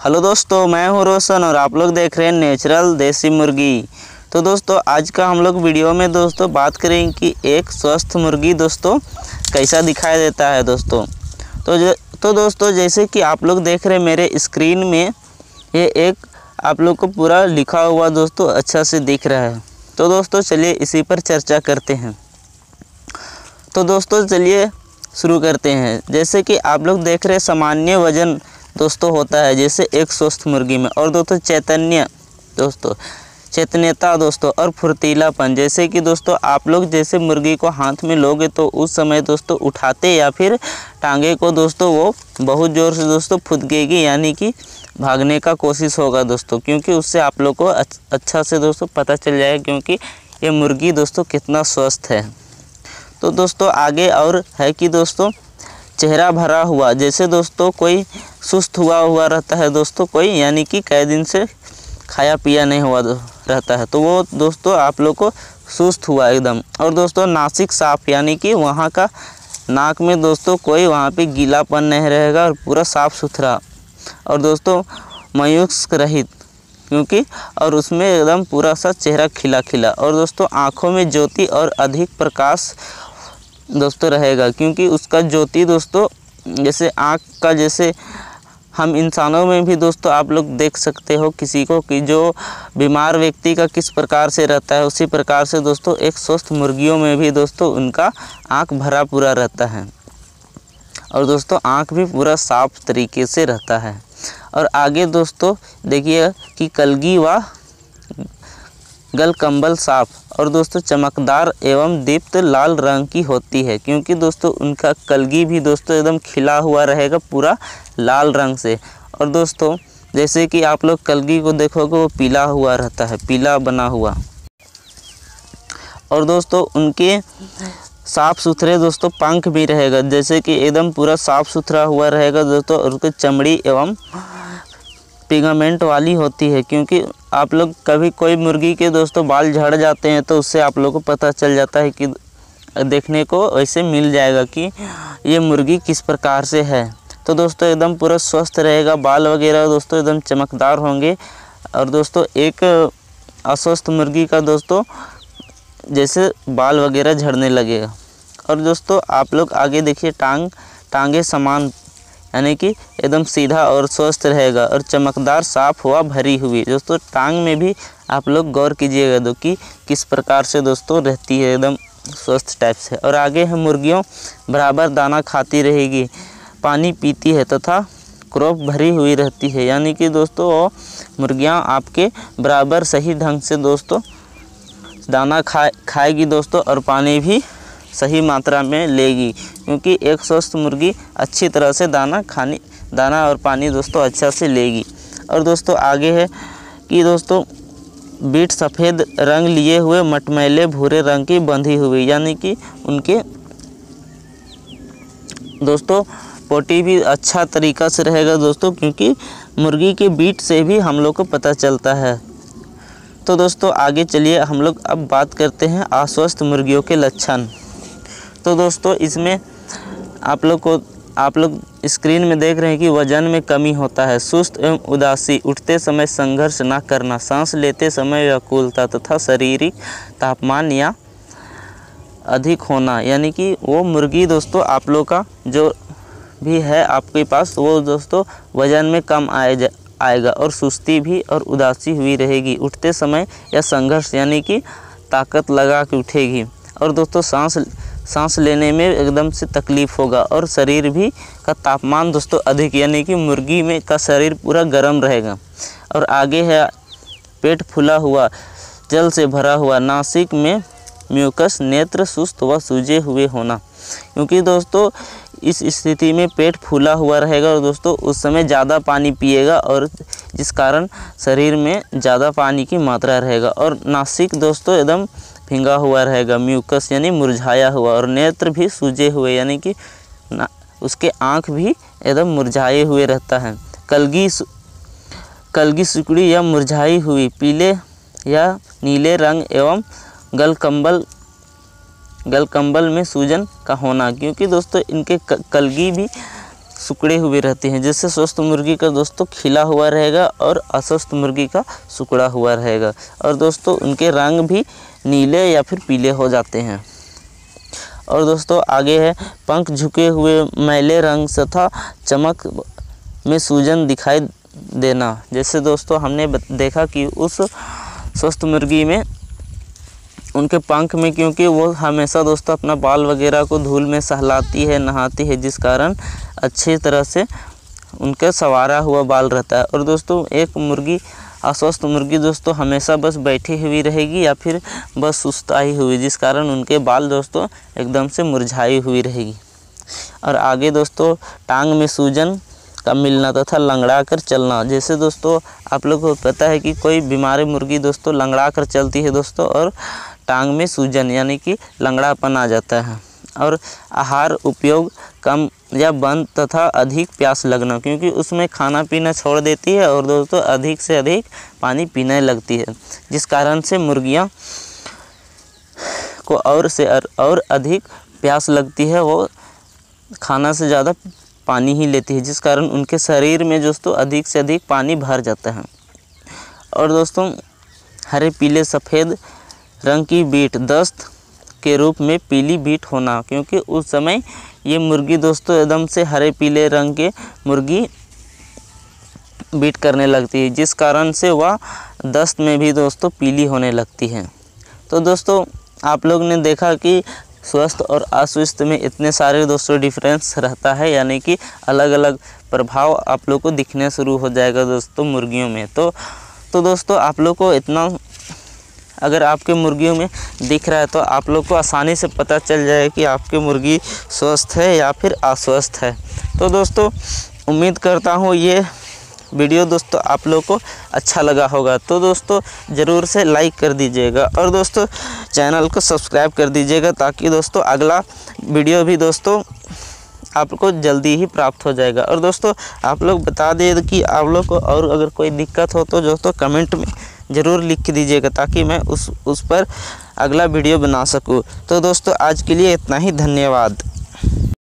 Hello दोस्तों, मैं हूँ रोशन और आप लोग देख रहे हैं नेचुरल देसी मुर्गी। तो दोस्तों, आज का हम लोग वीडियो में दोस्तों बात करेंगे कि एक स्वस्थ मुर्गी दोस्तों कैसा दिखाई देता है दोस्तों। तो जो तो दोस्तों, जैसे कि आप लोग देख रहे हैं मेरे स्क्रीन में, ये एक आप लोग को पूरा लिखा हुआ दोस्तों अच्छा से दिख रहा है। तो दोस्तों, चलिए इसी पर चर्चा करते हैं। तो दोस्तों, चलिए शुरू करते हैं। जैसे कि आप लोग देख रहे सामान्य वज़न दोस्तों होता है जैसे एक स्वस्थ मुर्गी में। और दोस्तों चैतन्य, दोस्तों चेतनता दोस्तों और फुर्तीलापन। जैसे कि दोस्तों आप लोग जैसे मुर्गी को हाथ में लोगे तो उस समय दोस्तों उठाते या फिर टांगे को दोस्तों वो बहुत ज़ोर से दोस्तों फुदकेगी, यानी कि भागने का कोशिश होगा दोस्तों। क्योंकि उससे आप लोग को अच्छा से दोस्तों पता चल जाएगा क्योंकि ये मुर्गी दोस्तों कितना स्वस्थ है। तो दोस्तों आगे और है कि दोस्तों चेहरा भरा हुआ, जैसे दोस्तों कोई सुस्त हुआ हुआ रहता है, दोस्तों कोई यानी कि कई दिन से खाया पिया नहीं हुआ रहता है। तो वो दोस्तों आप लोग को सुस्त हुआ एकदम। और दोस्तों नासिक साफ़, यानी कि वहाँ का नाक में दोस्तों कोई वहाँ पे गीलापन नहीं रहेगा और पूरा साफ़ सुथरा। और दोस्तों मयूस्क रहित, क्योंकि और उसमें एकदम पूरा सा चेहरा खिला खिला और दोस्तों आँखों में ज्योति और अधिक प्रकाश दोस्तों रहेगा, क्योंकि उसका ज्योति दोस्तों, जैसे आँख का जैसे हम इंसानों में भी दोस्तों आप लोग देख सकते हो किसी को कि जो बीमार व्यक्ति का किस प्रकार से रहता है, उसी प्रकार से दोस्तों एक स्वस्थ मुर्गियों में भी दोस्तों उनका आँख भरा पूरा रहता है। और दोस्तों आँख भी पूरा साफ़ तरीके से रहता है। और आगे दोस्तों देखिए कि कलगी व गल कंबल साफ़ और दोस्तों चमकदार एवं दीप्त लाल रंग की होती है, क्योंकि दोस्तों उनका कलगी भी दोस्तों एकदम खिला हुआ रहेगा पूरा लाल रंग से। और दोस्तों, जैसे कि आप लोग कलगी को देखोगे, वो पीला हुआ रहता है, पीला बना हुआ। और दोस्तों, उनके साफ़ सुथरे दोस्तों पंख भी रहेगा, जैसे कि एकदम पूरा साफ़ सुथरा हुआ रहेगा दोस्तों, और उसकी चमड़ी एवं पिगामेंट वाली होती है, क्योंकि आप लोग कभी कोई मुर्गी के दोस्तों बाल झड़ जाते हैं तो उससे आप लोग को पता चल जाता है कि देखने को ऐसे मिल जाएगा कि ये मुर्गी किस प्रकार से है। तो दोस्तों एकदम पूरा स्वस्थ रहेगा, बाल वगैरह दोस्तों एकदम चमकदार होंगे। और दोस्तों एक अस्वस्थ मुर्गी का दोस्तों जैसे बाल वगैरह झड़ने लगेगा। और दोस्तों आप लोग आगे देखिए, टांग, टांगे समान यानी कि एकदम सीधा और स्वस्थ रहेगा और चमकदार साफ़ हुआ भरी हुई। दोस्तों, टांग में भी आप लोग गौर कीजिएगा दो कि किस प्रकार से दोस्तों रहती है एकदम स्वस्थ टाइप से। और आगे है मुर्गियों बराबर दाना खाती रहेगी, पानी पीती है तथा क्रॉप भरी हुई रहती है। यानी कि दोस्तों वो मुर्गियाँ आपके बराबर सही ढंग से दोस्तों दाना खाए, खाएगी दोस्तों और पानी भी सही मात्रा में लेगी, क्योंकि एक स्वस्थ मुर्गी अच्छी तरह से दाना खानी, दाना और पानी दोस्तों अच्छा से लेगी। और दोस्तों आगे है कि दोस्तों, बीट सफ़ेद रंग लिए हुए मटमैले भूरे रंग की बंधी हुई, यानी कि उनके दोस्तों पोटी भी अच्छा तरीका से रहेगा दोस्तों, क्योंकि मुर्गी के बीट से भी हम लोग को पता चलता है। तो दोस्तों आगे चलिए, हम लोग अब बात करते हैं अस्वस्थ मुर्गियों के लक्षण। तो दोस्तों, इसमें आप लोग को आप लोग स्क्रीन में देख रहे हैं कि वज़न में कमी होता है। सुस्त एवं उदासी, उठते समय संघर्ष ना करना, सांस लेते समय व्याकुलता तथा शारीरिक तापमान या अधिक होना, यानी कि वो मुर्गी दोस्तों, आप लोग का जो भी है आपके पास, वो दोस्तों वज़न में कम आए आएगा और सुस्ती भी और उदासी हुई रहेगी। उठते समय या संघर्ष, यानी कि ताकत लगा के उठेगी। और दोस्तों, सांस सांस लेने में एकदम से तकलीफ़ होगा और शरीर भी का तापमान दोस्तों अधिक, यानी कि मुर्गी में का शरीर पूरा गर्म रहेगा। और आगे है, पेट फूला हुआ, जल से भरा हुआ, नासिक में म्यूकस, नेत्र सुस्त व सूजे हुए होना। क्योंकि दोस्तों, इस स्थिति में पेट फूला हुआ रहेगा और दोस्तों, उस समय ज़्यादा पानी पिएगा और जिस कारण शरीर में ज़्यादा पानी की मात्रा रहेगा। और नासिक दोस्तों, एकदम फिंगा हुआ रहेगा, म्यूकस यानी मुरझाया हुआ और नेत्र भी सूजे हुए, यानी कि उसके आँख भी एकदम मुरझाए हुए रहता है। कलगी कलगी सुकड़ी या मुरझाई हुई, पीले या नीले रंग एवं गलकम्बल गलकम्बल में सूजन का होना, क्योंकि दोस्तों इनके कलगी भी सुकड़े हुए रहते हैं। जिससे स्वस्थ मुर्गी का दोस्तों खिला हुआ रहेगा और अस्वस्थ मुर्गी का सुकड़ा हुआ रहेगा। और दोस्तों, उनके रंग भी नीले या फिर पीले हो जाते हैं। और दोस्तों, आगे है, पंख झुके हुए मैले रंग तथा चमक में सूजन दिखाई देना। जैसे दोस्तों, हमने देखा कि उस स्वस्थ मुर्गी में उनके पंख में, क्योंकि वो हमेशा दोस्तों अपना बाल वगैरह को धूल में सहलाती है, नहाती है, जिस कारण अच्छी तरह से उनका सवारा हुआ बाल रहता है। और दोस्तों, एक मुर्गी, अस्वस्थ मुर्गी दोस्तों, हमेशा बस बैठी हुई रहेगी या फिर बस सुस्ताई हुई, जिस कारण उनके बाल दोस्तों एकदम से मुरझाई हुई रहेगी। और आगे दोस्तों, टांग में सूजन का मिलना तथा लंगड़ा कर चलना। जैसे दोस्तों, आप लोग को पता है कि कोई बीमारी मुर्गी दोस्तों लंगड़ा कर चलती है दोस्तों, और टांग में सूजन, यानी कि लंगड़ापन आ जाता है। और आहार उपयोग कम या बंद तथा अधिक प्यास लगना, क्योंकि उसमें खाना पीना छोड़ देती है और दोस्तों अधिक से अधिक पानी पीने लगती है, जिस कारण से मुर्गियाँ को और से और अधिक प्यास लगती है, वो खाना से ज़्यादा पानी ही लेती है, जिस कारण उनके शरीर में दोस्तों अधिक से अधिक पानी भर जाता है। और दोस्तों, हरे पीले सफ़ेद रंग की बीट दस्त के रूप में पीली बीट होना, क्योंकि उस समय ये मुर्गी दोस्तों एकदम से हरे पीले रंग के मुर्गी बीट करने लगती है। जिस कारण से वह दस्त में भी दोस्तों पीली होने लगती है। तो दोस्तों, आप लोग ने देखा कि स्वस्थ और अस्वस्थ में इतने सारे दोस्तों डिफरेंस रहता है, यानी कि अलग अलग प्रभाव आप लोग को दिखने शुरू हो जाएगा दोस्तों मुर्गियों में। तो तो दोस्तों, आप लोग को इतना अगर आपके मुर्गियों में दिख रहा है तो आप लोग को आसानी से पता चल जाए कि आपकी मुर्गी स्वस्थ है या फिर अस्वस्थ है। तो दोस्तों, उम्मीद करता हूँ ये वीडियो दोस्तों आप लोग को अच्छा लगा होगा। तो दोस्तों, ज़रूर से लाइक कर दीजिएगा और दोस्तों, चैनल को सब्सक्राइब कर दीजिएगा ताकि दोस्तों अगला वीडियो भी दोस्तों आपको जल्दी ही प्राप्त हो जाएगा। और दोस्तों, आप लोग बता दें कि आप लोग को और अगर कोई दिक्कत हो तो दोस्तों कमेंट में ज़रूर लिख दीजिएगा ताकि मैं उस उस पर अगला वीडियो बना सकूँ। तो दोस्तों, आज के लिए इतना ही। धन्यवाद।